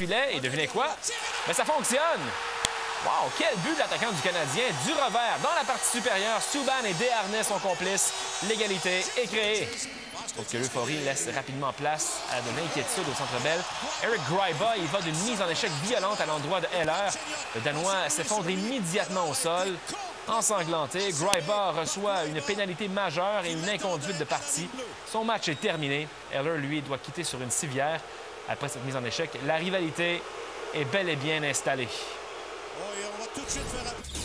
Et devinez quoi? Mais ça fonctionne! Wow, quel but de l'attaquant du Canadien. Du revers dans la partie supérieure. Subban et Desharnais sont complices. L'égalité est créée. Sauf que l'euphorie laisse rapidement place à de l'inquiétude au Centre Bell. Eric Greiba, il va d'une mise en échec violente à l'endroit de Heller. Le Danois s'effondre immédiatement au sol. Ensanglanté, Greiba reçoit une pénalité majeure et une inconduite de partie. Son match est terminé. Heller, lui, doit quitter sur une civière. Après cette mise en échec, la rivalité est bel et bien installée. Oh.